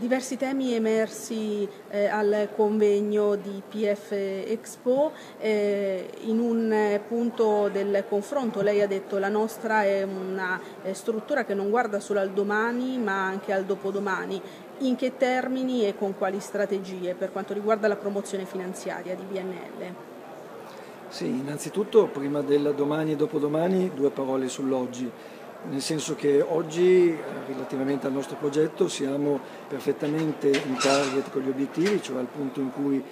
diversi temi emersi eh, al convegno di PF Expo. Eh, in un punto del confronto lei ha detto che la nostra è una eh, struttura che non guarda solo al domani ma anche al dopodomani. In che termini e con quali strategie per quanto riguarda la promozione finanziaria di BNL? Sì, innanzitutto prima del domani e dopodomani due parole sull'oggi nel senso che oggi, relativamente al nostro progetto, siamo perfettamente in target con gli obiettivi, cioè al punto in cui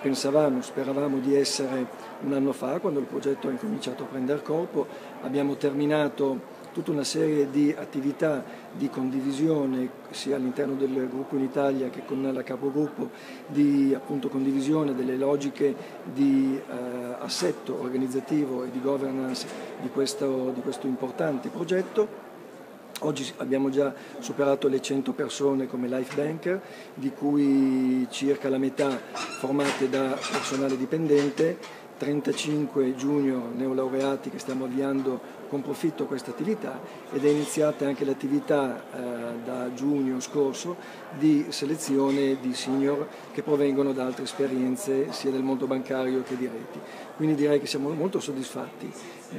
pensavamo, speravamo di essere un anno fa, quando il progetto ha incominciato a prendere corpo. Abbiamo terminato tutta una serie di attività di condivisione sia all'interno del gruppo in Italia che con la capogruppo di appunto, condivisione delle logiche di eh, assetto organizzativo e di governance di questo, di questo importante progetto. Oggi abbiamo già superato le 100 persone come life banker, di cui circa la metà formate da personale dipendente 35 junior neolaureati che stiamo avviando con profitto questa attività ed è iniziata anche l'attività eh, da giugno scorso di selezione di senior che provengono da altre esperienze sia del mondo bancario che di reti. Quindi direi che siamo molto soddisfatti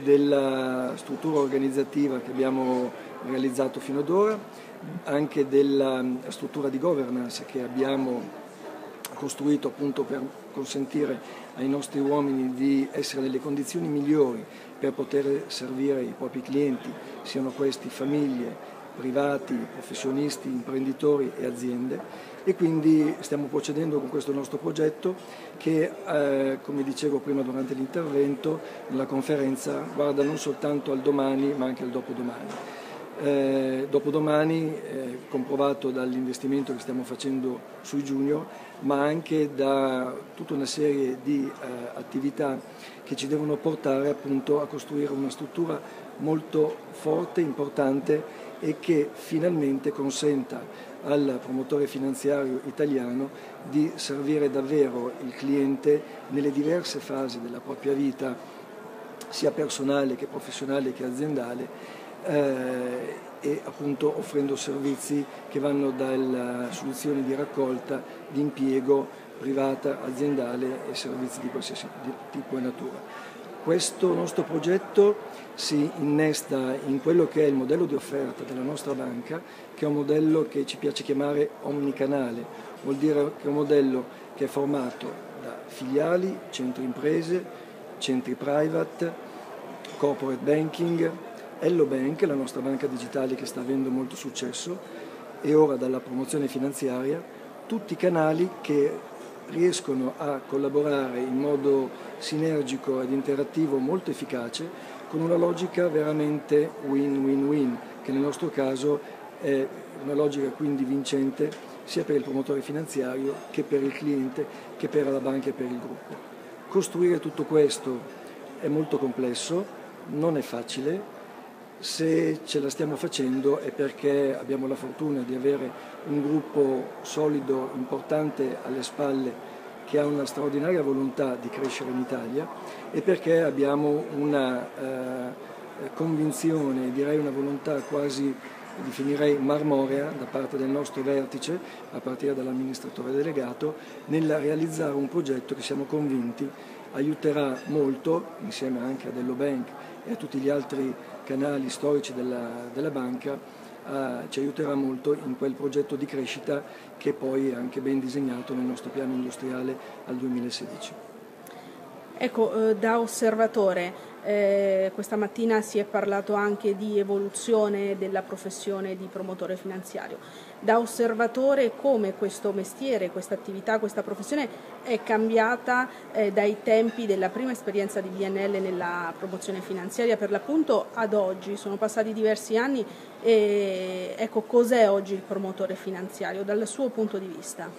della struttura organizzativa che abbiamo realizzato fino ad ora, anche della struttura di governance che abbiamo costruito appunto per consentire ai nostri uomini di essere nelle condizioni migliori per poter servire i propri clienti, siano questi famiglie, privati, professionisti, imprenditori e aziende e quindi stiamo procedendo con questo nostro progetto che, eh, come dicevo prima durante l'intervento, nella conferenza guarda non soltanto al domani ma anche al dopodomani. Eh, dopodomani, eh, comprovato dall'investimento che stiamo facendo sui junior, ma anche da tutta una serie di eh, attività che ci devono portare appunto a costruire una struttura molto forte, importante e che finalmente consenta al promotore finanziario italiano di servire davvero il cliente nelle diverse fasi della propria vita, sia personale che professionale che aziendale, eh, e appunto offrendo servizi che vanno dalle soluzioni di raccolta, di impiego privata, aziendale e servizi di qualsiasi tipo e natura. Questo nostro progetto si innesta in quello che è il modello di offerta della nostra banca, che è un modello che ci piace chiamare omnicanale, vuol dire che è un modello che è formato da filiali, centri imprese, centri private, corporate banking, Hello Bank, la nostra banca digitale che sta avendo molto successo, e ora dalla promozione finanziaria, tutti i canali che riescono a collaborare in modo sinergico ed interattivo molto efficace con una logica veramente win-win-win, che nel nostro caso è una logica quindi vincente sia per il promotore finanziario che per il cliente, che per la banca e per il gruppo. Costruire tutto questo è molto complesso, non è facile, se ce la stiamo facendo è perché abbiamo la fortuna di avere un gruppo solido, importante alle spalle che ha una straordinaria volontà di crescere in Italia e perché abbiamo una eh, convinzione, direi una volontà quasi definirei marmorea da parte del nostro vertice, a partire dall'amministratore delegato, nel realizzare un progetto che siamo convinti aiuterà molto, insieme anche a Dello Bank e a tutti gli altri canali storici della, della banca eh, ci aiuterà molto in quel progetto di crescita che poi è anche ben disegnato nel nostro piano industriale al 2016. Ecco, eh, da osservatore, eh, questa mattina si è parlato anche di evoluzione della professione di promotore finanziario. Da osservatore come questo mestiere, questa attività, questa professione è cambiata eh, dai tempi della prima esperienza di BNL nella promozione finanziaria per l'appunto ad oggi, sono passati diversi anni e ecco cos'è oggi il promotore finanziario dal suo punto di vista?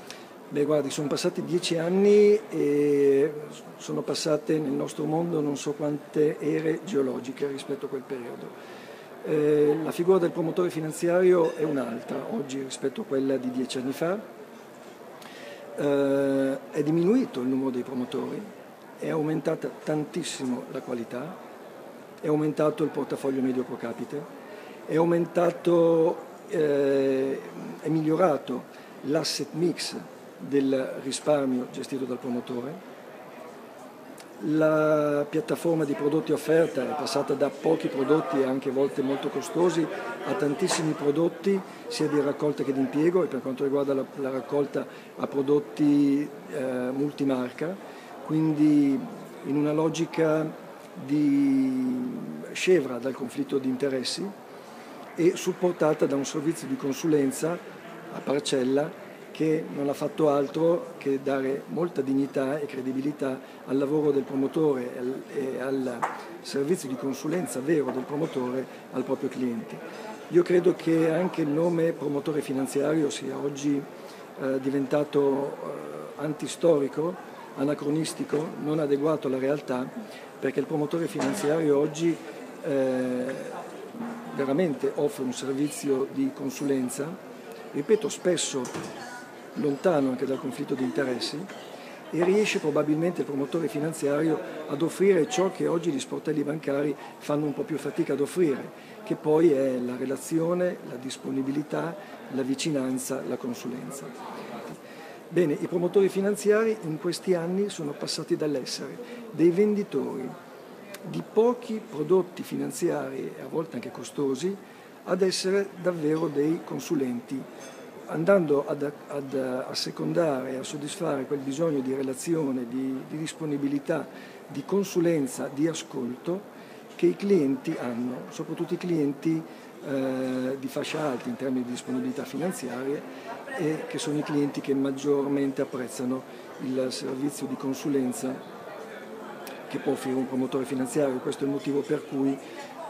Beh, guardi, sono passati dieci anni e sono passate nel nostro mondo non so quante ere geologiche rispetto a quel periodo. Eh, la figura del promotore finanziario è un'altra oggi rispetto a quella di dieci anni fa. Eh, è diminuito il numero dei promotori, è aumentata tantissimo la qualità, è aumentato il portafoglio medio pro capite, è aumentato, eh, è migliorato l'asset mix del risparmio gestito dal promotore, la piattaforma di prodotti offerta è passata da pochi prodotti, anche a volte molto costosi, a tantissimi prodotti, sia di raccolta che di impiego, e per quanto riguarda la, la raccolta a prodotti eh, multimarca, quindi in una logica di scevra dal conflitto di interessi e supportata da un servizio di consulenza a parcella che non ha fatto altro che dare molta dignità e credibilità al lavoro del promotore e al servizio di consulenza vero del promotore al proprio cliente. Io credo che anche il nome promotore finanziario sia oggi eh, diventato eh, antistorico, anacronistico, non adeguato alla realtà, perché il promotore finanziario oggi eh, veramente offre un servizio di consulenza, ripeto spesso lontano anche dal conflitto di interessi e riesce probabilmente il promotore finanziario ad offrire ciò che oggi gli sportelli bancari fanno un po' più fatica ad offrire, che poi è la relazione, la disponibilità, la vicinanza, la consulenza. Bene, i promotori finanziari in questi anni sono passati dall'essere dei venditori di pochi prodotti finanziari, a volte anche costosi, ad essere davvero dei consulenti andando ad, ad assecondare e a soddisfare quel bisogno di relazione, di, di disponibilità, di consulenza, di ascolto che i clienti hanno, soprattutto i clienti eh, di fascia alta in termini di disponibilità finanziaria e che sono i clienti che maggiormente apprezzano il servizio di consulenza che può offrire un promotore finanziario. Questo è il motivo per cui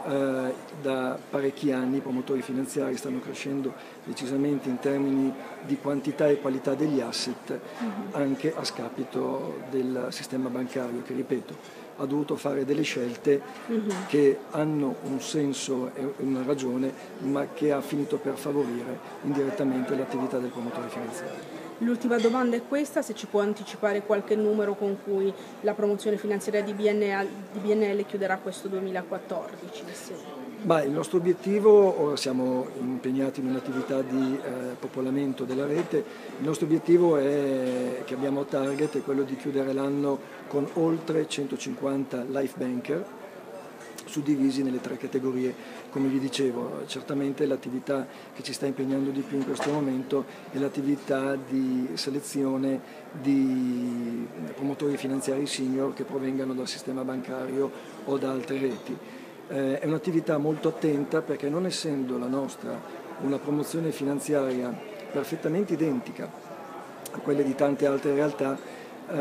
eh, da parecchi anni i promotori finanziari stanno crescendo decisamente in termini di quantità e qualità degli asset mm-hmm. anche a scapito del sistema bancario che, ripeto, ha dovuto fare delle scelte mm-hmm. che hanno un senso e una ragione, ma che ha finito per favorire indirettamente l'attività del promotore finanziario. L'ultima domanda è questa, se ci può anticipare qualche numero con cui la promozione finanziaria di BNL, di BNL chiuderà questo 2014. Ma il nostro obiettivo, ora siamo impegnati in un'attività di eh, popolamento della rete, il nostro obiettivo è, che abbiamo a target è quello di chiudere l'anno con oltre 150 life banker suddivisi nelle tre categorie. Come vi dicevo, certamente l'attività che ci sta impegnando di più in questo momento è l'attività di selezione di promotori finanziari senior che provengano dal sistema bancario o da altre reti. Eh, è un'attività molto attenta perché non essendo la nostra una promozione finanziaria perfettamente identica a quelle di tante altre realtà, eh,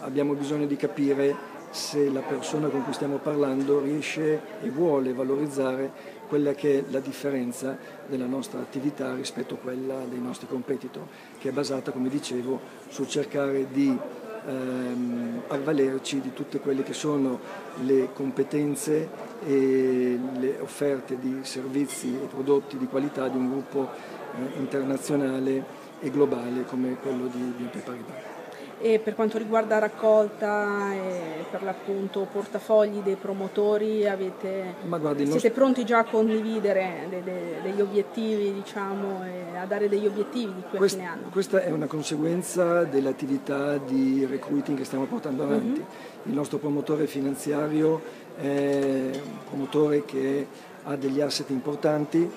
abbiamo bisogno di capire se la persona con cui stiamo parlando riesce e vuole valorizzare quella che è la differenza della nostra attività rispetto a quella dei nostri competitor, che è basata, come dicevo, sul cercare di ehm, avvalerci di tutte quelle che sono le competenze e le offerte di servizi e prodotti di qualità di un gruppo eh, internazionale e globale come quello di BNP Paribas e per quanto riguarda raccolta e per l'appunto portafogli dei promotori avete, guardi, siete nostro... pronti già a condividere de, de, degli obiettivi diciamo, e a dare degli obiettivi di qui Quest, a fine? Questa è una conseguenza dell'attività di recruiting che stiamo portando avanti. Mm-hmm. Il nostro promotore finanziario è un promotore che ha degli asset importanti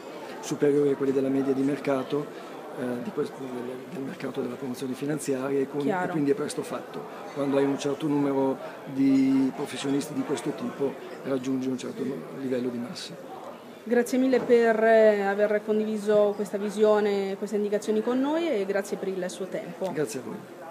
superiori a quelli della media di mercato eh, questo, del, del, mercato della promozione finanziaria e, con, e, quindi è presto fatto. Quando hai un certo numero di professionisti di questo tipo raggiungi un certo livello di massa. Grazie mille per eh, aver condiviso questa visione, queste indicazioni con noi e grazie per il suo tempo. Grazie a voi.